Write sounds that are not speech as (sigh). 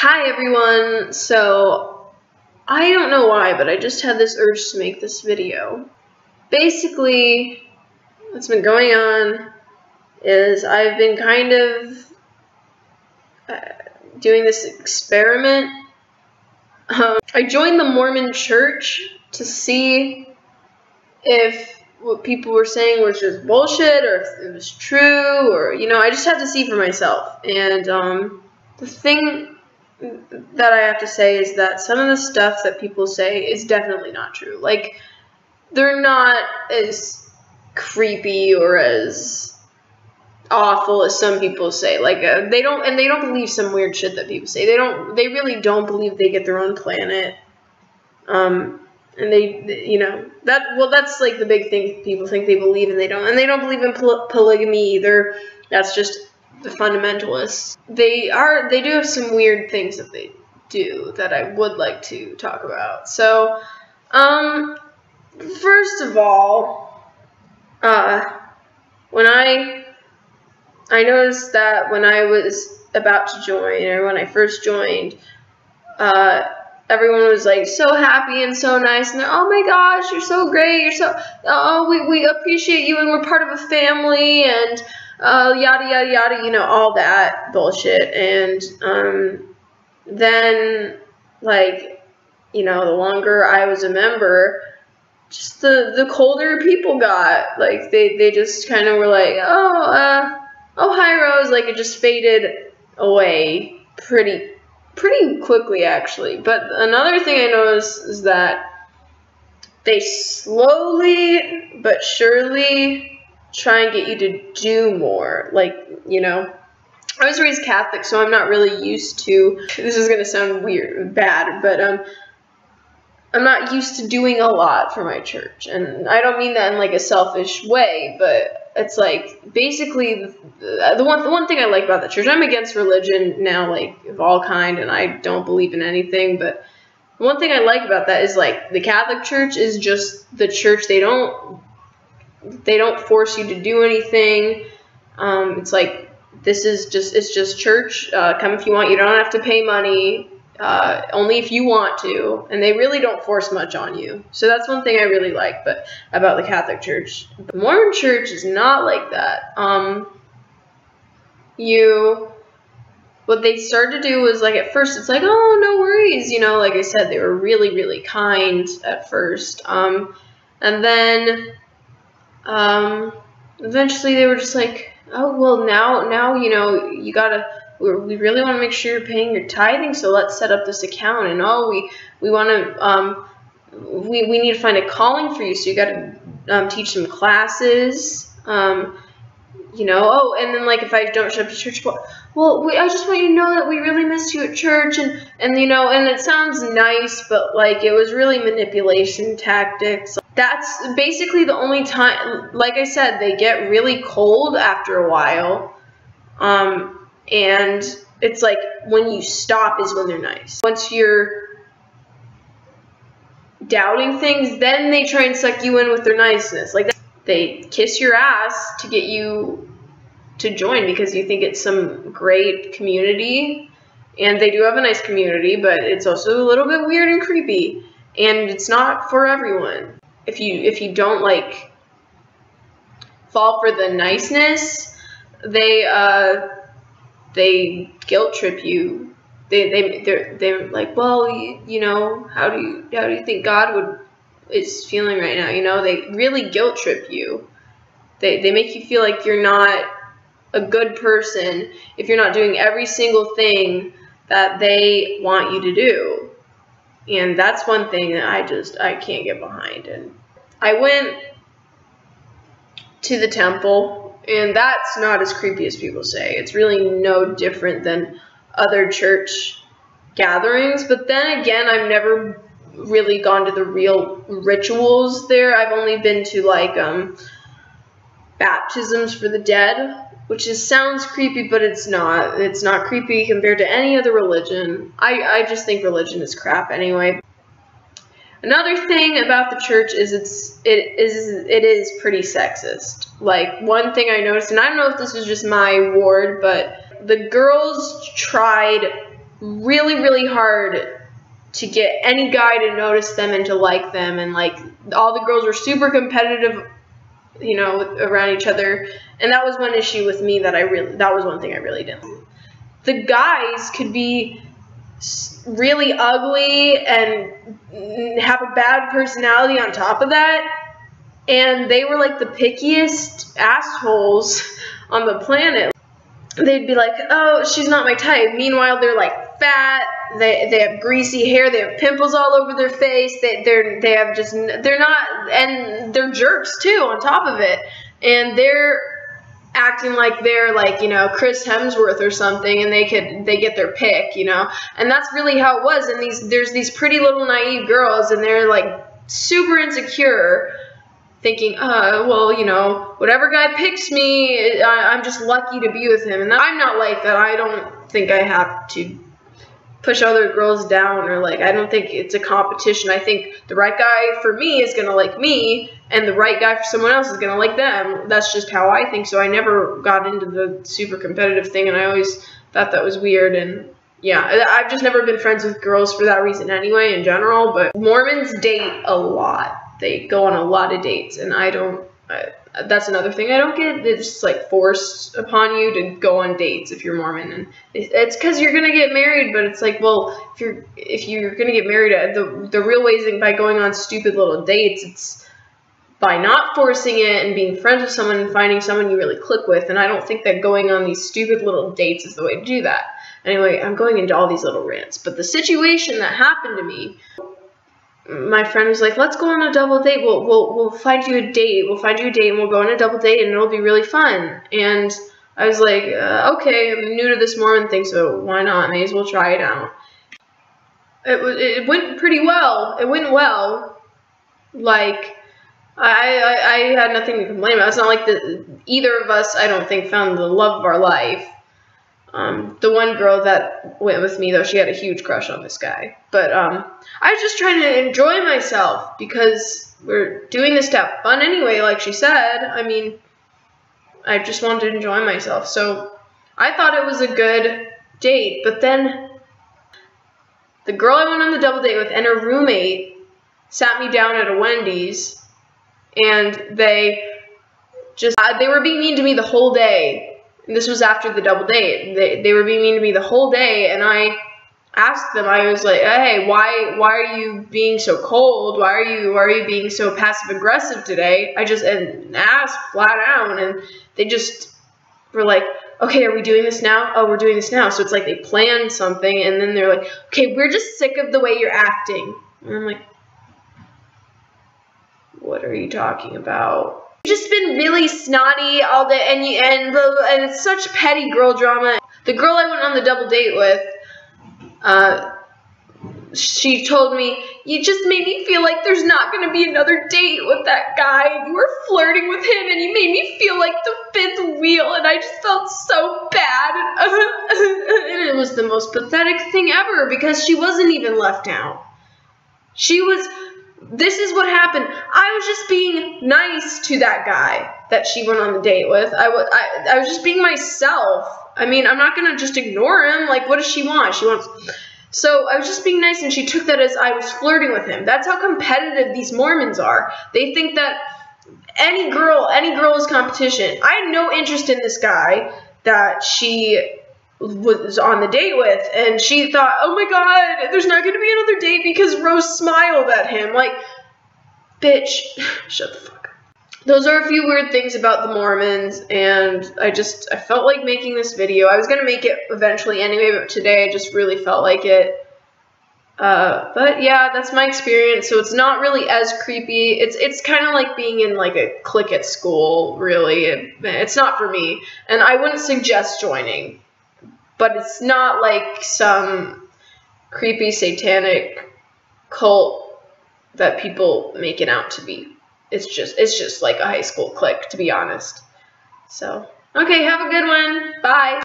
Hi everyone. So I don't know why, but I just had this urge to make this video. Basically, what's been going on is I've been kind of uh, doing this experiment. Um, I joined the Mormon church to see if what people were saying was just bullshit or if it was true or, you know, I just had to see for myself. And um, the thing that I have to say is that some of the stuff that people say is definitely not true. Like, they're not as creepy or as awful as some people say. Like, uh, they don't, and they don't believe some weird shit that people say. They don't, they really don't believe they get their own planet. Um, and they, you know, that, well, that's like the big thing people think they believe and they don't. And they don't believe in poly- polygamy either. That's just the fundamentalists. They are they do have some weird things that they do that I would like to talk about. So, um, first of all, uh, when I I noticed that when I was about to join or when I first joined, uh, everyone was like so happy and so nice and they're oh my gosh you're so great you're so oh we, we appreciate you and we're part of a family and uh, yada yada yada, you know, all that bullshit. And um, then, like, you know, the longer I was a member, just the the colder people got. Like, they they just kind of were like, oh, uh, oh hi Rose, like it just faded away pretty pretty quickly actually. But another thing I noticed is that they slowly but surely try and get you to do more. Like, you know, I was raised Catholic, so I'm not really used to. This is gonna sound weird, bad, but um, I'm not used to doing a lot for my church, and I don't mean that in like a selfish way, but it's like basically the, one the one thing I like about the church. I'm against religion now, like of all kind, and I don't believe in anything, but. One thing I like about that is like the Catholic Church is just the church. They don't they don't force you to do anything. Um, it's like this is just it's just church. Uh, come if you want. You don't have to pay money. Uh, only if you want to, and they really don't force much on you. So that's one thing I really like, but about the Catholic Church, the Mormon Church is not like that. Um, you, what they started to do was like at first it's like oh no worries, you know, like I said they were really really kind at first, um, and then um, eventually they were just like, oh well, now now you know you gotta. We really want to make sure you're paying your tithing, so let's set up this account. And oh, we we want to um, we we need to find a calling for you, so you got to um, teach some classes. Um, you know, oh, and then like if I don't show up to church, well, we, I just want you to know that we really missed you at church, and and you know, and it sounds nice, but like it was really manipulation tactics that's basically the only time like i said they get really cold after a while. Um, and it's like when you stop is when they're nice. Once you're doubting things then they try and suck you in with their niceness. Like they kiss your ass to get you to join because you think it's some great community. And they do have a nice community but it's also a little bit weird and creepy. And it's not for everyone if you if you don't like fall for the niceness, they uh, they guilt trip you. They they they're they're like, well, you, you know, how do you how do you think God would is feeling right now? You know, they really guilt trip you. They they make you feel like you're not a good person if you're not doing every single thing that they want you to do. And that's one thing that I just I can't get behind. And I went to the temple, and that's not as creepy as people say. It's really no different than other church gatherings. But then again, I've never really gone to the real rituals there. I've only been to like um, baptisms for the dead, which is sounds creepy, but it's not. It's not creepy compared to any other religion. I, I just think religion is crap anyway. Another thing about the church is it's it is it is pretty sexist. Like one thing I noticed, and I don't know if this was just my ward, but the girls tried really, really hard to get any guy to notice them and to like them. And like all the girls were super competitive, you know, around each other. And that was one issue with me that I really, that was one thing I really didn't. The guys could be really ugly and have a bad personality on top of that. And they were like the pickiest assholes on the planet. They'd be like, oh, she's not my type. Meanwhile, they're like fat. They, they have greasy hair. They have pimples all over their face. They, they're, they have just, they're not, and they're jerks too on top of it. And they're acting like they're like you know Chris Hemsworth or something, and they could they get their pick, you know, and that's really how it was. And these there's these pretty little naive girls, and they're like super insecure, thinking, uh, well, you know, whatever guy picks me, I, I'm just lucky to be with him. And that, I'm not like that. I don't think I have to push other girls down or like I don't think it's a competition. I think the right guy for me is gonna like me and the right guy for someone else is gonna like them. That's just how I think. So I never got into the super competitive thing and I always thought that was weird and yeah, I've just never been friends with girls for that reason anyway in general, but Mormons date a lot. They go on a lot of dates and I don't I, that's another thing I don't get. It's like forced upon you to go on dates if you're Mormon, and it's because you're gonna get married. But it's like, well, if you're if you're gonna get married, uh, the the real way is by going on stupid little dates. It's by not forcing it and being friends with someone and finding someone you really click with. And I don't think that going on these stupid little dates is the way to do that. Anyway, I'm going into all these little rants, but the situation that happened to me my friend was like, "Let's go on a double date. We'll we'll we'll find you a date. We'll find you a date, and we'll go on a double date, and it'll be really fun." And I was like, uh, "Okay, I'm new to this Mormon thing, so why not? May as well try it out." It it went pretty well. It went well. Like, I I, I had nothing to complain about. It's not like the either of us, I don't think, found the love of our life. Um, the one girl that went with me, though, she had a huge crush on this guy. But um, I was just trying to enjoy myself because we're doing this to have fun anyway, like she said. I mean, I just wanted to enjoy myself. So I thought it was a good date. But then the girl I went on the double date with and her roommate sat me down at a Wendy's and they just, they were being mean to me the whole day this was after the double date. They, they were being mean to me the whole day, and I asked them. I was like, "Hey, why why are you being so cold? Why are you why are you being so passive aggressive today?" I just and asked flat out, and they just were like, "Okay, are we doing this now? Oh, we're doing this now." So it's like they planned something, and then they're like, "Okay, we're just sick of the way you're acting." And I'm like, "What are you talking about?" Just been really snotty all day, and and and it's such petty girl drama. The girl I went on the double date with, uh, she told me, You just made me feel like there's not going to be another date with that guy. You were flirting with him and you made me feel like the fifth wheel and I just felt so bad. (laughs) and it was the most pathetic thing ever because she wasn't even left out. She was this is what happened. I was just being nice to that guy that she went on the date with. I was I, I was just being myself. I mean, I'm not gonna just ignore him. Like, what does she want? She wants. So I was just being nice, and she took that as I was flirting with him. That's how competitive these Mormons are. They think that any girl, any girl is competition. I had no interest in this guy that she was on the date with and she thought, "Oh my god, there's not going to be another date because Rose smiled at him." Like, bitch, (sighs) shut the fuck up. Those are a few weird things about the Mormons and I just I felt like making this video. I was going to make it eventually anyway, but today I just really felt like it. Uh, but yeah, that's my experience. So it's not really as creepy. It's it's kind of like being in like a clique at school. Really, it, it's not for me, and I wouldn't suggest joining but it's not like some creepy satanic cult that people make it out to be. It's just it's just like a high school clique to be honest. So, okay, have a good one. Bye.